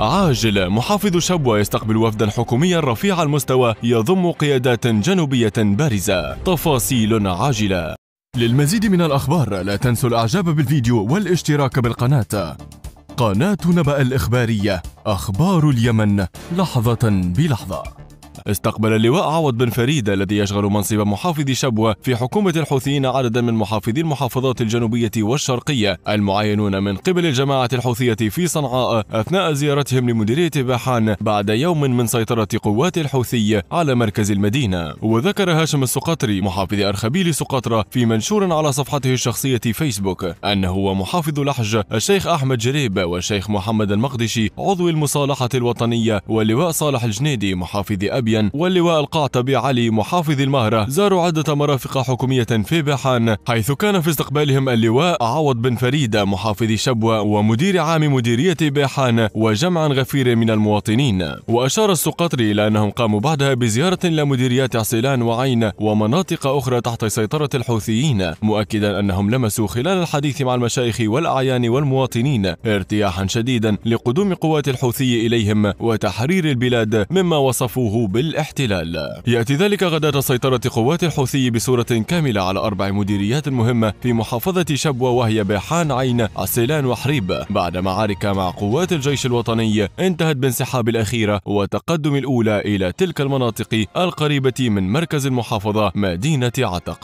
عاجل محافظ شبوة يستقبل وفدا حكوميا رفيع المستوى يضم قيادات جنوبية بارزة. تفاصيل عاجلة. للمزيد من الأخبار لا تنسوا الإعجاب بالفيديو والاشتراك بالقناة. قناة نبأ الإخبارية أخبار اليمن لحظة بلحظة. استقبل اللواء عوض بن فريد الذي يشغل منصب محافظ شبوة في حكومة الحوثيين عددا من محافظي المحافظات الجنوبية والشرقية المعينون من قبل الجماعة الحوثية في صنعاء أثناء زيارتهم لمديرية باحان بعد يوم من سيطرة قوات الحوثي على مركز المدينة. وذكر هاشم السقطري محافظ أرخبيل سقطرة في منشور على صفحته الشخصية فيسبوك أنه هو محافظ لحج الشيخ أحمد جريب والشيخ محمد المقدشي عضو المصالحة الوطنية واللواء صالح الجنيدي محافظ أبي واللواء القعتبي علي محافظ المهرة زاروا عدة مرافق حكومية في بحان حيث كان في استقبالهم اللواء عوض بن فريد محافظ شبوة ومدير عام مديرية بحان وجمع غفير من المواطنين. وأشار السقطري إلى أنهم قاموا بعدها بزيارة لمديريات عسيلان وعين ومناطق أخرى تحت سيطرة الحوثيين مؤكدا أنهم لمسوا خلال الحديث مع المشايخ والأعيان والمواطنين ارتياحا شديدا لقدوم قوات الحوثي إليهم وتحرير البلاد مما وصفوه بالاحتلال. يأتي ذلك غداة سيطرة قوات الحوثي بصورة كاملة على أربع مديريات مهمة في محافظة شبوة وهي بيحان عين عسيلان وحريب. بعد معارك مع قوات الجيش الوطني انتهت بانسحاب الأخيرة وتقدم الأولى إلى تلك المناطق القريبة من مركز المحافظة مدينة عتق.